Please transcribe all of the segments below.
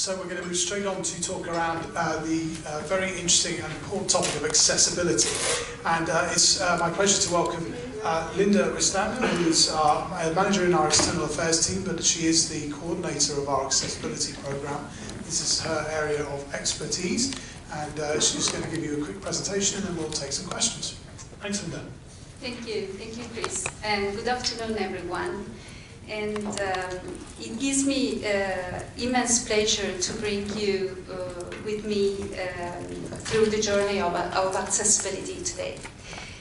So we're going to move straight on to talk around uh, the uh, very interesting and important topic of accessibility. And uh, it's uh, my pleasure to welcome uh, Linda Ristagno, who is our manager in our external affairs team, but she is the coordinator of our accessibility program. This is her area of expertise, and uh, she's going to give you a quick presentation and then we'll take some questions. Thanks, Linda. Thank you. Thank you, Chris. And good afternoon, everyone and um, it gives me uh, immense pleasure to bring you uh, with me um, through the journey of, of, accessibility today.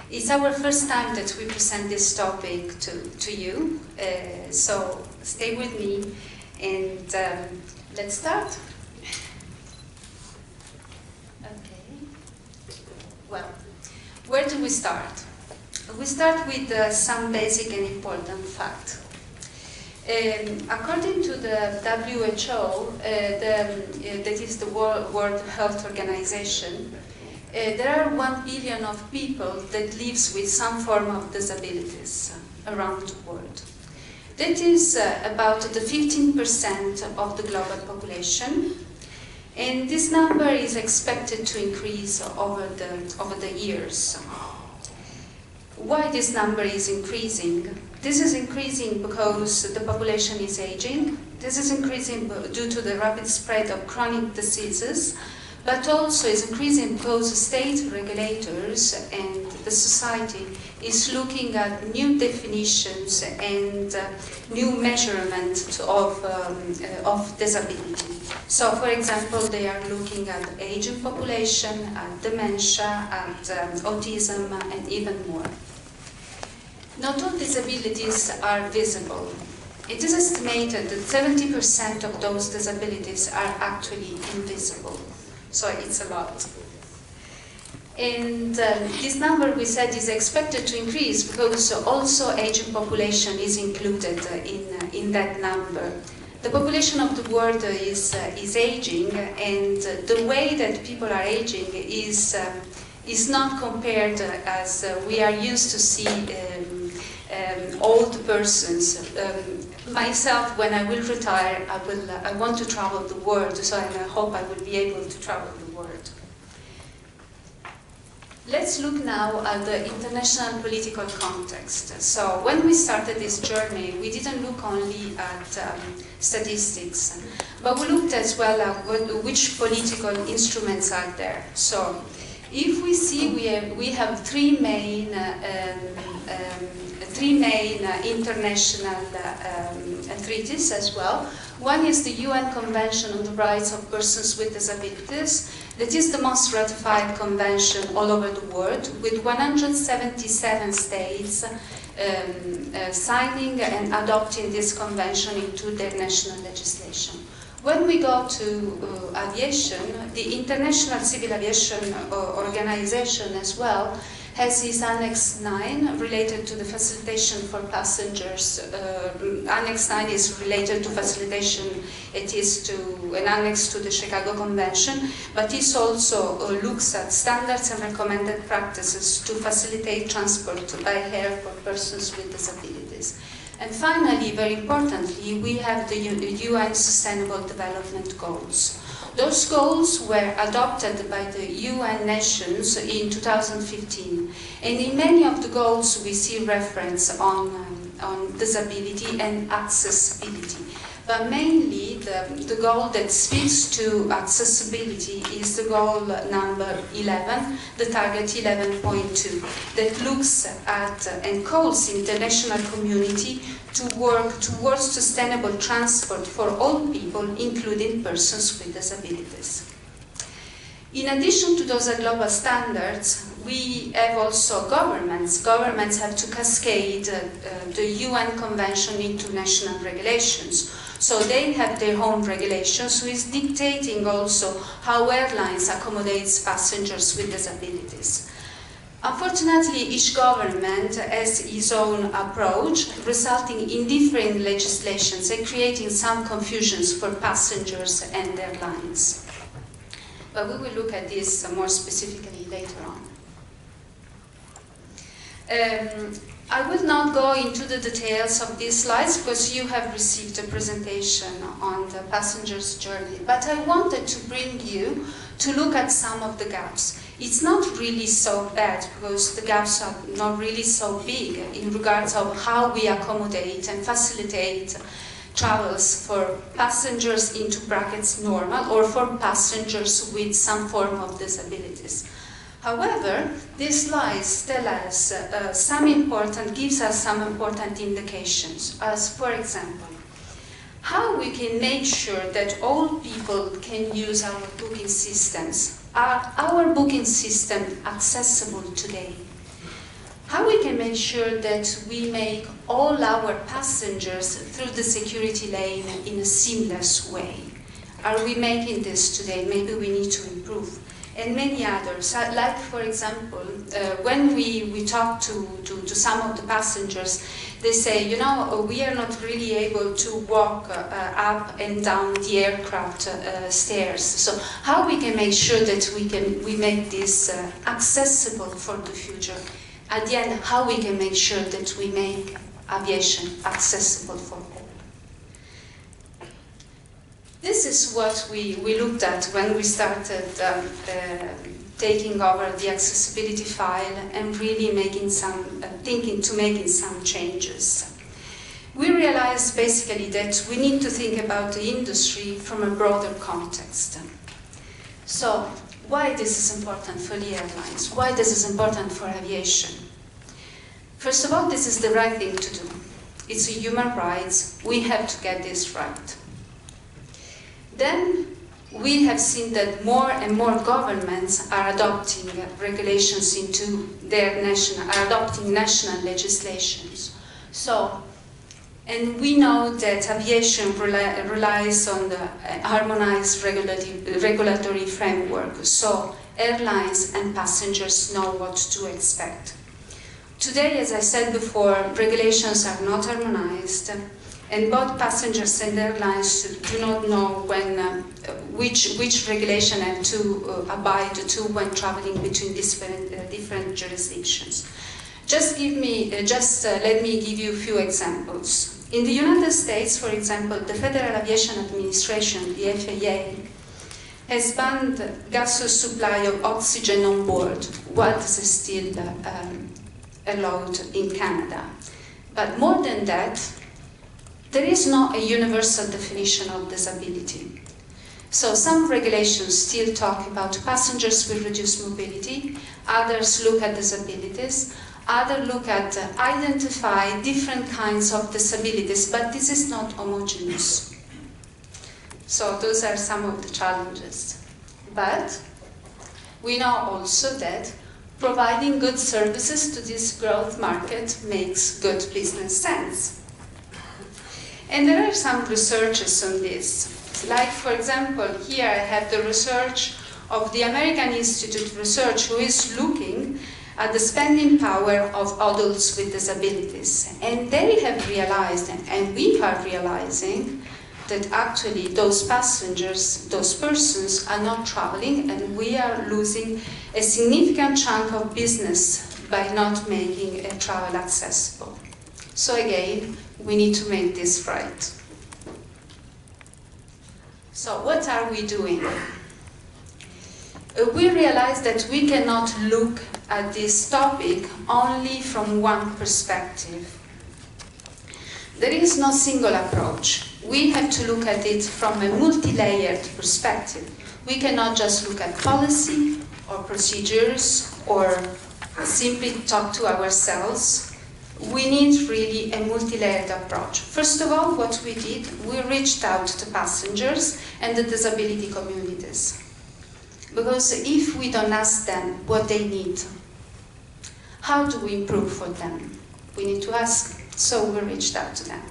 It's our first time that we present this topic to, to you, uh, so stay with me and um, let's start. Okay. Well, where do we start? We start with uh, some basic and important facts. Um, according to the WHO, uh, the, uh, that is the World, Health Organization, uh, there are one billion of people that lives with some form of disabilities around the world. That is uh, about the 15% of the global population, and this number is expected to increase over the, over the years. Why this number is increasing? This is increasing because the population is aging. This is increasing due to the rapid spread of chronic diseases, but also is increasing because state regulators and the society is looking at new definitions and uh, new measurement of, um, uh, of disability. So, for example, they are looking at aging population, at dementia, at um, autism, and even more. Not all disabilities are visible. It is estimated that 70% of those disabilities are actually invisible. So it's a lot. And uh, this number, we said, is expected to increase because also aging population is included in, uh, in that number. The population of the world is, uh, is aging, and the way that people are aging is, um, is not compared as uh, we are used to see old persons. Um, myself, when I will retire, I, will, I want to travel the world, so I hope I will be able to travel the world. Let's look now at the international political context. So when we started this journey, we didn't look only at um, statistics, but we looked as well at what, which political instruments are there. So if we see we have, we have three main uh, um, um three main uh, international uh, um, treaties as well. One is the UN Convention on the Rights of Persons with Disabilities. That is the most ratified convention all over the world, with 177 states um, uh, signing and adopting this convention into their national legislation. When we go to uh, aviation, the International Civil Aviation uh, Organization as well has Annex 9 related to the facilitation for passengers. Uh, Annex 9 is related to facilitation, it is to an annex to the Chicago Convention, but it also uh, looks at standards and recommended practices to facilitate transport by air for persons with disabilities. And finally, very importantly, we have the UN Sustainable Development Goals. Those goals were adopted by the UN nations in 2015. And in many of the goals we see reference on, um, on disability and accessibility. But mainly the, goal that speaks to accessibility is the goal number 11, the target 11.2, that looks at and calls the international community to work towards sustainable transport for all people, including persons with disabilities. In addition to those global standards, we have also governments. Governments have to cascade uh, uh, the UN Convention into national regulations. So they have their own regulations, who is dictating also how airlines accommodates passengers with disabilities. Unfortunately, each government has its own approach, resulting in different legislations and creating some confusions for passengers and airlines. But we will look at this more specifically later on. Um, I will not go into the details of these slides because you have received a presentation on the passenger's journey, but I wanted to bring you to look at some of the gaps. It's not really so bad because the gaps are not really so big in regards of how we accommodate and facilitate travels for passengers into brackets normal or for passengers with some form of disabilities. However, these slides tell us uh, some important, gives us some important indications, as for example, how we can make sure that all people can use our booking systems. Are our booking system accessible today? How we can make sure that we make all our passengers through the security lane in a seamless way? Are we making this today? Maybe we need to improve and many others. Uh, like, for example, uh, when we, we talk to, to, to, some of the passengers, they say, you know, we are not really able to walk uh, up and down the aircraft uh, stairs. So how we can make sure that we can we make this uh, accessible for the future? At the end, how we can make sure that we make aviation accessible for all. This is what we, we looked at when we started um, uh, taking over the accessibility file and really making some, uh, thinking to making some changes. We realized basically that we need to think about the industry from a broader context. So, why this is important for the airlines? Why this is important for aviation? First of all, this is the right thing to do. It's a human rights. We have to get this right. Then we have seen that more and more governments are adopting regulations into their national, are adopting national legislations. So, and we know that aviation relies on the uh, harmonized regulatory, regulatory framework. So airlines and passengers know what to expect. Today, as I said before, regulations are not harmonized and both passengers and airlines do not know when, uh, which, which regulation have to uh, abide to when traveling between different, uh, different jurisdictions. Just give me, uh, just uh, let me give you a few examples. In the United States, for example, the Federal Aviation Administration, the FAA, has banned gaseous supply of oxygen on board, what is still um, allowed in Canada. But more than that, there is not a universal definition of disability. So some regulations still talk about passengers with reduced mobility, others look at disabilities, others look at uh, identify different kinds of disabilities, but this is not homogeneous. So those are some of the challenges. But we know also that providing good services to this growth market makes good business sense. And there are some researches on this. Like, for example, here I have the research of the American Institute of Research who is looking at the spending power of adults with disabilities. And they have realized, and we are realizing, that actually those passengers, those persons are not traveling and we are losing a significant chunk of business by not making a travel accessible. So again, we need to make this right. So what are we doing? Uh, we realize that we cannot look at this topic only from one perspective. There is no single approach. We have to look at it from a multi-layered perspective. We cannot just look at policy or procedures or simply talk to ourselves we need really a multi-layered approach. First of all, what we did, we reached out to passengers and the disability communities. Because if we don't ask them what they need, how do we improve for them? We need to ask, so we reached out to them.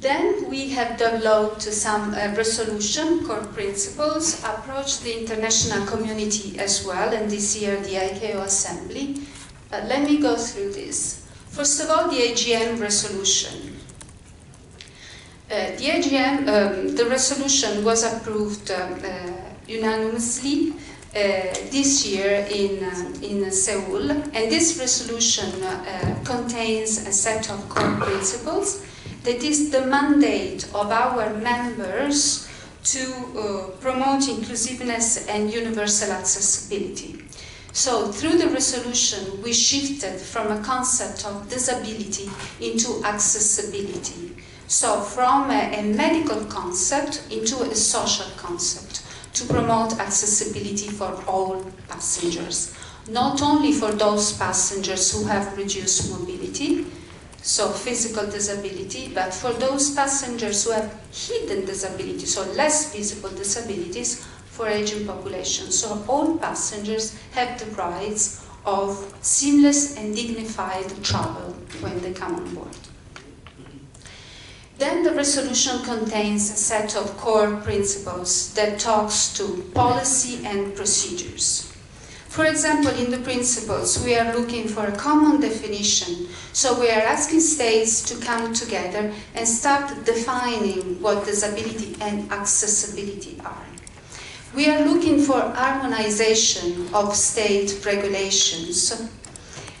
Then we have developed some uh, resolution core principles, approached the international community as well, and this year the ICAO Assembly, uh, let me go through this. First of all, the AGM resolution. Uh, the AGM, um, the resolution was approved um, uh, unanimously this year in, uh, in Seoul. And this resolution uh, contains a set of core principles that is the mandate of our members to uh, promote inclusiveness and universal accessibility. So through the resolution, we shifted from a concept of disability into accessibility. So from a, a medical concept into a social concept to promote accessibility for all passengers. Not only for those passengers who have reduced mobility, so physical disability, but for those passengers who have hidden disabilities, so less visible disabilities, for aging population. So all passengers have the rights of seamless and dignified travel when they come on board. Then the resolution contains a set of core principles that talks to policy and procedures. For example, in the principles, we are looking for a common definition. So we are asking states to come together and start defining what disability and accessibility are. We are looking for harmonization of state regulations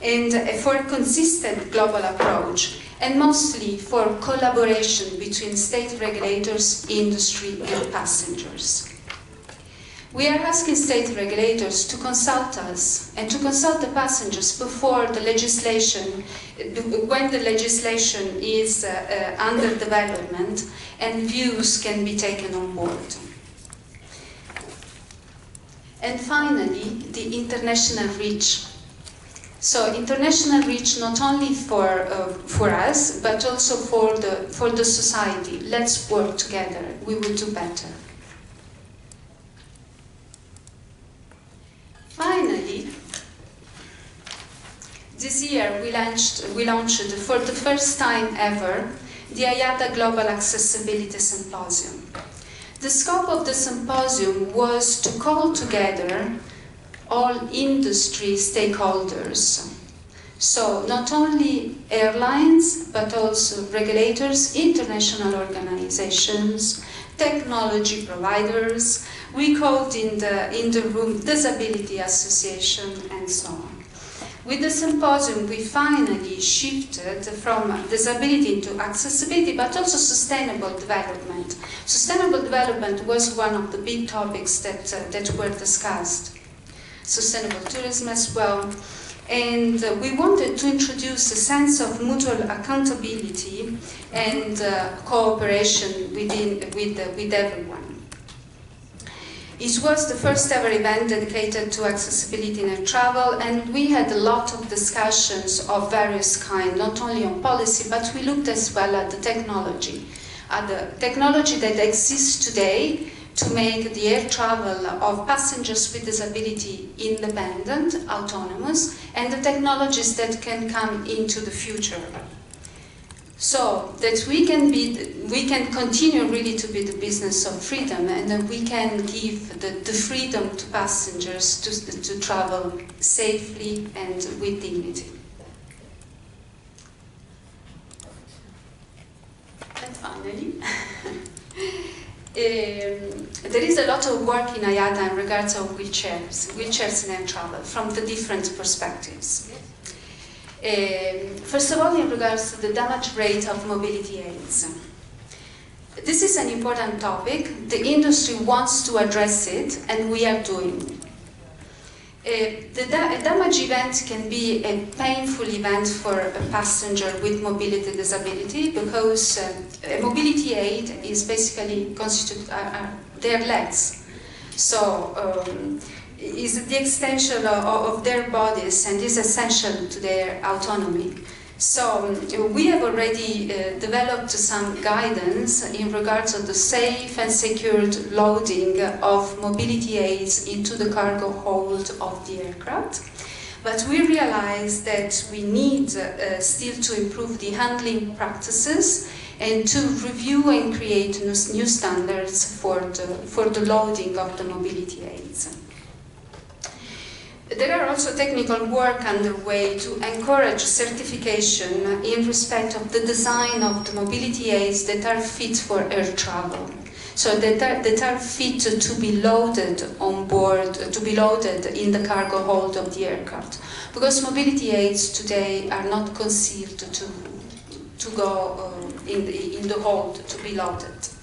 and for a consistent global approach and mostly for collaboration between state regulators, industry and passengers. We are asking state regulators to consult us and to consult the passengers before the legislation, when the legislation is uh, uh, under development and views can be taken on board. And finally, the international reach. So international reach not only for, uh, for us, but also for the, for the society. Let's work together, we will do better. Finally, this year we launched, we launched for the first time ever the IATA Global Accessibility Symposium. The scope of the symposium was to call together all industry stakeholders. So not only airlines, but also regulators, international organizations, technology providers, we called in the, in the room Disability Association and so on. With the symposium, we finally shifted from disability into accessibility, but also sustainable development. Sustainable development was one of the big topics that, uh, that were discussed. Sustainable tourism as well. And uh, we wanted to introduce a sense of mutual accountability and uh, cooperation within, with, uh, with everyone. It was the first ever event dedicated to accessibility in air travel, and we had a lot of discussions of various kinds, not only on policy, but we looked as well at the technology, at the technology that exists today to make the air travel of passengers with disability independent, autonomous, and the technologies that can come into the future so that we can be, we can continue really to be the business of freedom, and that we can give the, the freedom to passengers to, to travel safely and with dignity. And finally, Um, there is a lot of work in IATA in regards of wheelchairs, wheelchairs in air travel, from the different perspectives. Um, first of all, in regards to the damage rate of mobility aids. This is an important topic. The industry wants to address it, and we are doing uh, the da damage event can be a painful event for a passenger with mobility disability because uh, a mobility aid is basically constituted uh, uh their legs. So um, is the extension of, of, their bodies and is essential to their autonomy. So um, we have already uh, developed some guidance in regards of the safe and secured loading of mobility aids into the cargo hold of the aircraft. But we realize that we need uh, still to improve the handling practices and to review and create new, new standards for the, for the loading of the mobility aids. There are also technical work underway to encourage certification in respect of the design of the mobility aids that are fit for air travel. so that are, that are fit to be loaded on board, to be loaded in the cargo hold of the aircraft. Because mobility aids today are not conceived to, to go uh, in, the, in the hold, to be loaded.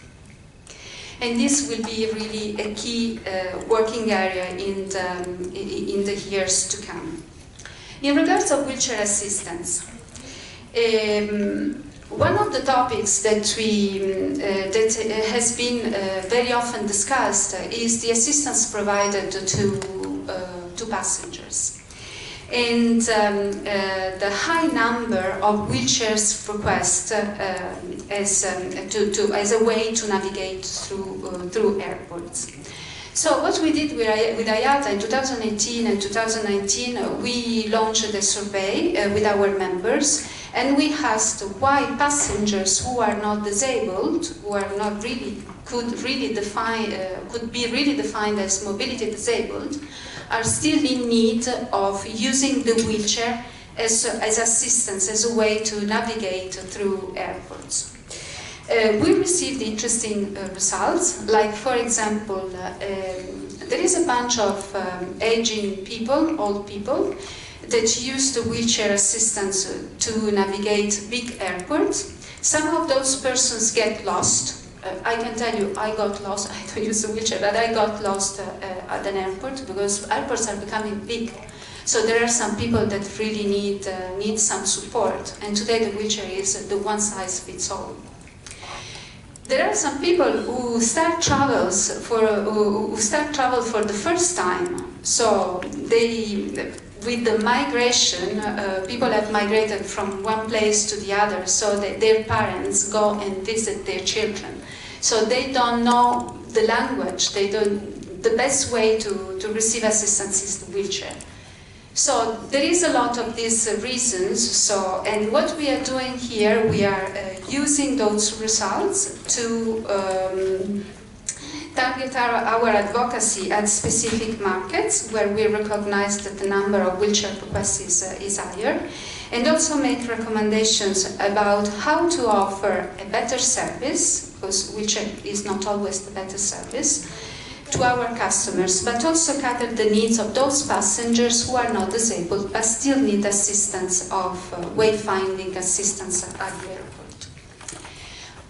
And this will be really a key uh, working area in the, in the years to come. In regards of wheelchair assistance, um, one of the topics that, we, uh, that uh, has been uh, very often discussed is the assistance provided to, uh, to passengers. And um, uh, the high number of wheelchairs requests uh, as, um, to, to, as a way to navigate through, through airports. So what we did with, with IATA in 2018 and 2019, we launched a survey with our members and we asked why passengers who are not disabled, who are not really, could really define, uh, could be really defined as mobility disabled, are still in need of using the wheelchair as, as assistance, as a way to navigate through airports. Uh, we received interesting uh, results, like for example, uh, um, there is a bunch of um, aging people, old people, that use the wheelchair assistance to navigate big airports. Some of those persons get lost. Uh, I can tell you, I got lost, I don't use a wheelchair, but I got lost uh, uh, at an airport because airports are becoming big. So there are some people that really need, uh, need some support, and today the wheelchair is the one size fits all. There are some people who start travels for who start travel for the first time. So they with the migration, uh, people have migrated from one place to the other, so their parents go and visit their children. So they don't know the language. They don't. The best way to, to receive assistance is the wheelchair. So there is a lot of these uh, reasons. So and what we are doing here, we are uh, using those results to. Um, target our, our advocacy at specific markets where we recognize that the number of wheelchair requests is, uh, is higher, and also make recommendations about how to offer a better service, because is not always the better service, to our customers, but also cater the needs of those passengers who are not disabled but still need assistance of uh, wayfinding assistance at the airport.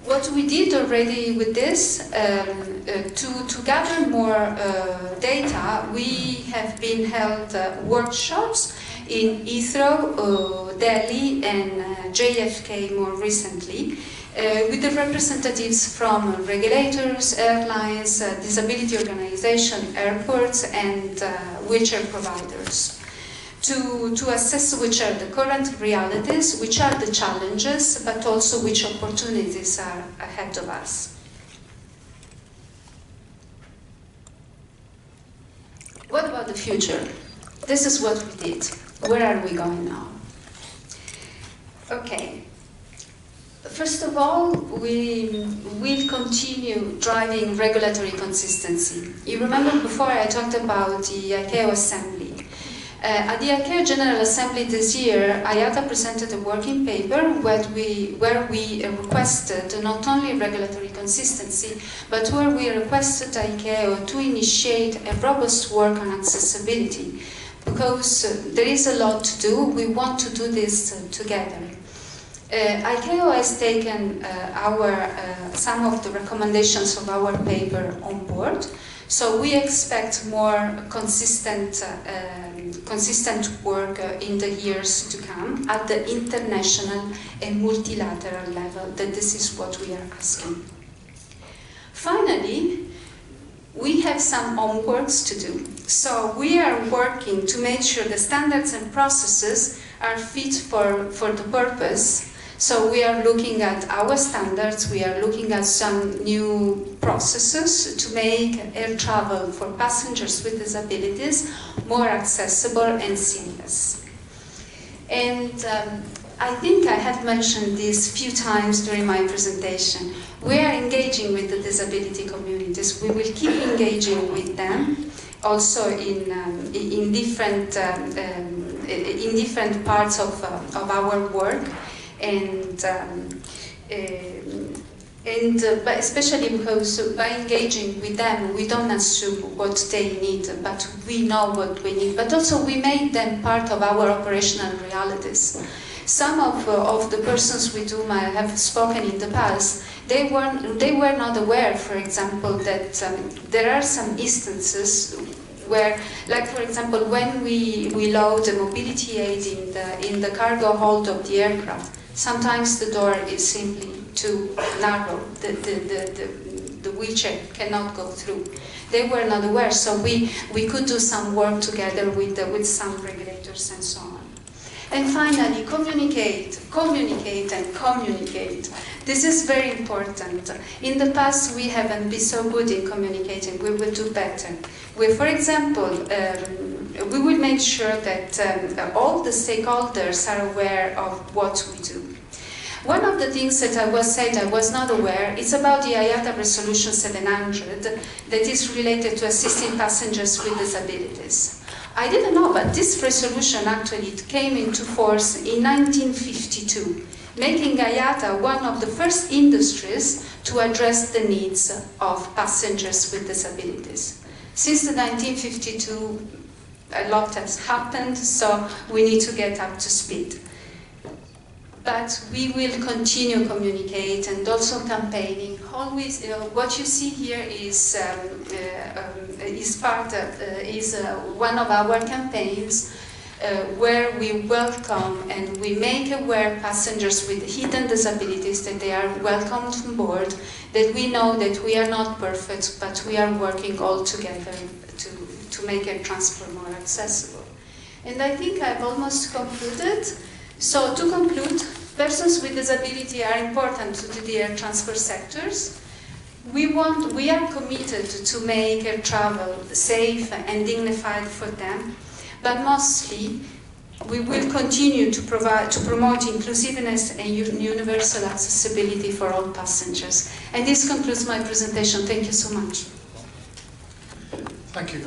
What we did already with this, um, uh, to, to gather more uh, data, we have been held uh, workshops in Heathrow, uh, Delhi and uh, JFK more recently, Uh, with the representatives from regulators, airlines, uh, disability organizations, airports and uh, wheelchair providers to, to assess which are the current realities, which are the challenges, but also which opportunities are ahead of us. What about the future? This is what we did. Where are we going now? Okay. First of all, we will continue driving regulatory consistency. You remember before I talked about the ICAO assembly. Uh, at the ICAO General Assembly this year, IATA presented a working paper where we, where we requested not only regulatory consistency, but where we requested ICAO to initiate a robust work on accessibility. Because uh, there is a lot to do, we want to do this uh, together. Uh, ICAO has taken uh, our, uh, some of the recommendations of our paper on board, so we expect more consistent, uh, um, consistent work in the years to come at the international and multilateral level, that this is what we are asking. Finally, we have some homeworks to do. So we are working to make sure the standards and processes are fit for, for the purpose so we are looking at our standards, we are looking at some new processes to make air travel for passengers with disabilities more accessible and seamless. And um, I think I have mentioned this few times during my presentation. We are engaging with the disability communities. We will keep engaging with them, also in, um, in, different, um, um, in different parts of, uh, of our work and um, uh, And uh, but especially because by engaging with them, we don't assume what they need, but we know what we need. But also we make them part of our operational realities. Some of, uh, of the persons with whom I have spoken in the past, they were, they were not aware, for example, that um, there are some instances where, like for example, when we, we load a mobility aid in the, in the cargo hold of the aircraft, sometimes the door is simply too narrow. The, the, the, the, the wheelchair cannot go through. They were not aware, so we, we could do some work together with, the, with some regulators and so on. And finally, communicate, communicate and communicate. This is very important. In the past, we haven't been so good in communicating. We will do better. We, for example, um, we will make sure that um, all the stakeholders are aware of what we do. One of the things that I was said I was not aware is about the IATA Resolution 700 that is related to assisting passengers with disabilities. I didn't know, but this resolution actually came into force in 1952, making IATA one of the first industries to address the needs of passengers with disabilities. Since the 1952, a lot has happened, so we need to get up to speed but we will continue communicate and also campaigning. Always, uh, what you see here is um, uh, um, is part of, uh, is uh, one of our campaigns uh, where we welcome and we make aware passengers with hidden disabilities that they are welcomed on board. That we know that we are not perfect, but we are working all together to to make air transport more accessible. And I think I've almost concluded. So to conclude, persons with disability are important to the air transport sectors. We, want, we are committed to make air travel safe and dignified for them, but mostly we will continue to, provide, to promote inclusiveness and universal accessibility for all passengers. And this concludes my presentation. Thank you so much. Thank you.